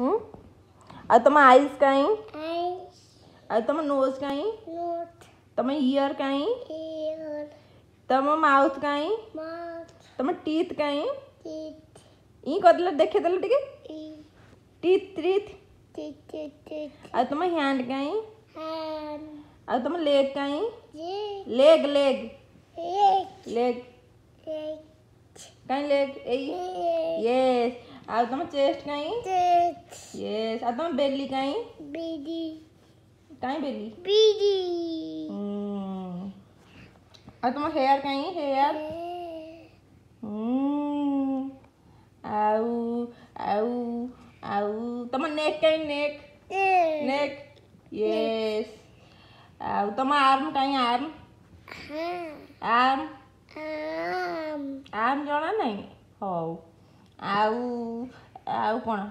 ଆଉ ତମ ଆଇସ୍ କାଇଁ ଆଉ ତମ ନୋଜ୍ କାଇଁ ତମ ଇୟର୍ କାଇଁ ତମ ମାଉଥ୍ କାଇଁ ତମ ଟିଥ୍ କାଇଁ ଇ କରିଦେଲେ ଦେଖେଇଦେଲେ ଟିକେ ଟିଥ୍ ଟିଥ୍ ଆଉ ତମ ହ୍ୟାଣ୍ଡ କାଇଁ ଆଉ ତମ ଲେଗ୍ କାଇଁ ଲେଗ୍ ଲେଗ୍ ଲେଗ୍ କାଇଁ ଲେଗ୍ ଏଇ ୟେସ୍ ଆଉ ତମ ଚେଷ୍ଟ କାଇଁ ୟେସ୍ ଆଉ ତମ ବେଲି କାଇଁ ବେଲି କାଇଁ ବେଲି ବେଲି ଆଉ ତମ ହେୟାର କାଇଁ ହେୟାର ଆଉ ଆଉ ଆଉ ତମ ନେକ୍ କାଇଁ ନେକ୍ ନେକ୍ ୟେସ୍ ଆଉ ତମ ଆର୍ମ କାଇଁ ଆର୍ମ ଆର୍ମ ଆର୍ମ ଜଣା ନାହିଁ ହଉ ଆଉ ଆଉ କ'ଣ